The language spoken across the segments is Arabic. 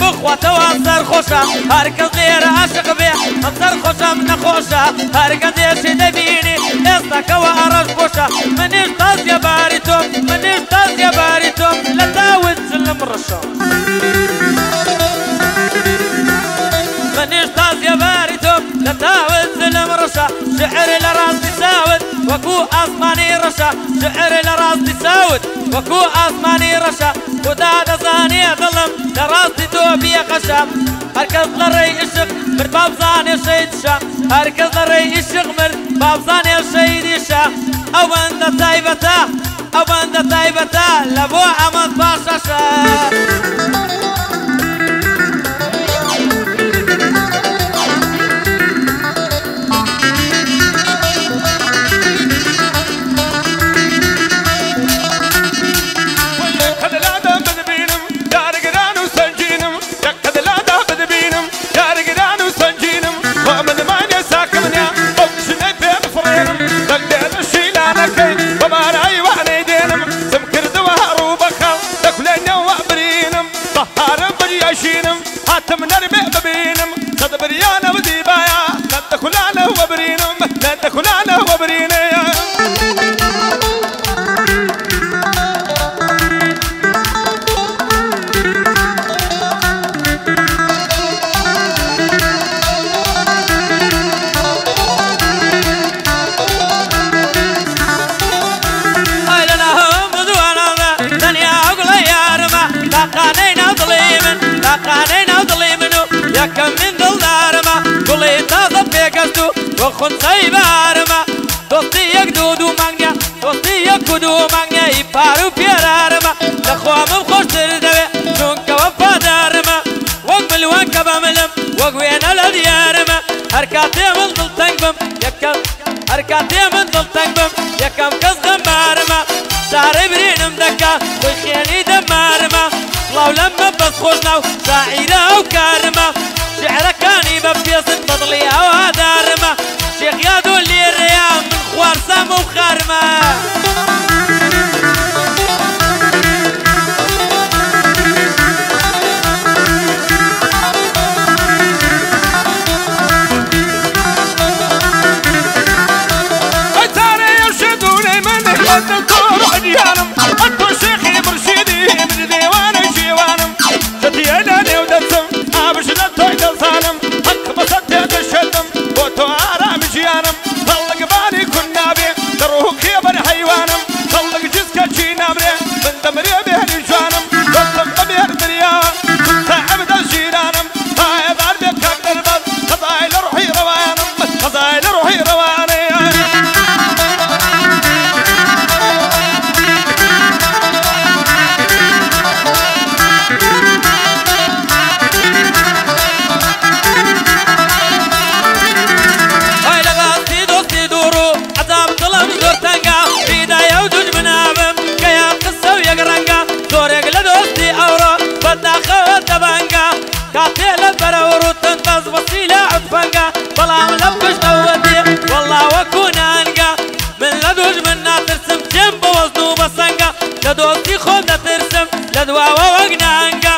بخواتەوە سەر خۆشە هەرکەس لێرە عاشق بێ سەر خۆشەم نەخۆشە هەرگەندێشی دەبینی ئێستاکەوە ئەڕەش بۆشە منیش تازیە باری تۆم منیش تازیە باری تۆم لە تاوت لەم ڕەشە منیش تازیە باری تۆم لە تاوت لەم ڕەشە شعر لە ڕاستی ساوت وەکو ئاسمانی ڕەشە شعر لە ڕاستی ساوت وەکو ئاسمانی ڕەشە خدا دەزانێ دڵم لە ڕاستی تۆ بیەقەشە هەرکەس لە ڕێی عشق مرد بابزانێ شەیدشە هەرکەس لە ڕێی عشق مرد بابزانێ شەیدیشە ئەو بەندە تایبەتە ئەو بەندە تایبەتە لە بۆ ئەمەد باشەشە هاتم نرمي یەکەم من دڵدارمە گوڵێ تازە پێگەست و بۆ خونسەی بارمە دۆستی یەک دوو دوو مانگە دۆستی یەک و دوو مانگەی پار و پێرارمە لەخوامم خۆشتر دەوێ چونکەوە پادارمە وەک ملوان کە بە ملم وەک وێنە لە دیارمە هەر کاتێ من دڵتەنگ بم یەکەم هەر کاتێ من دڵتەنگ بم یەکەم کەس غەمبارمە سارەی برێنم دەکا خۆی خێنی دەمارمە بەس خۆش ناو شاعیرە ئەو کارمە شعرەکانی دۆستی خۆم دەترسم لە دواوە وەگنانگە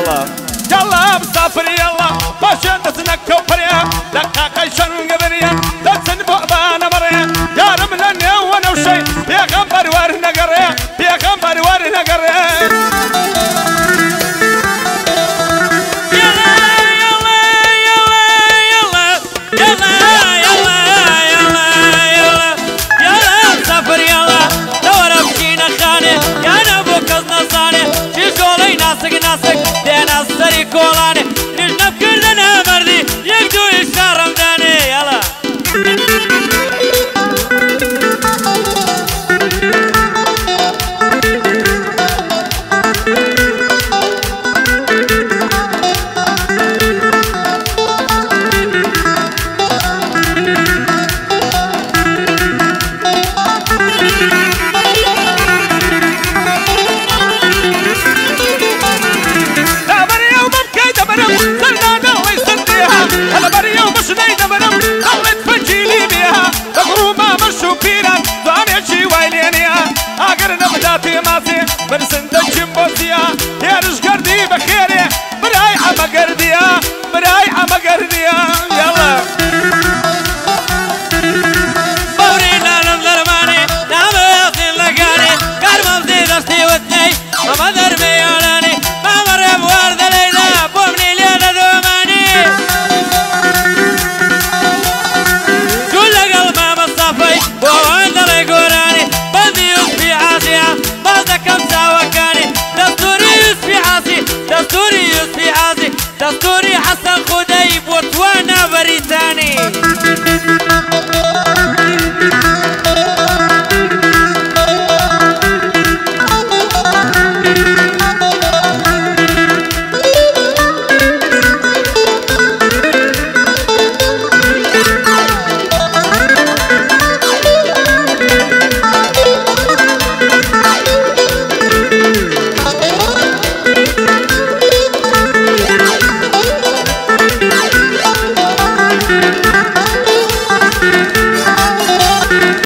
يلا يلا مسافر يلا باشا نتنك كوبريا لقا قيشن قبريا دسن بوبانا presente.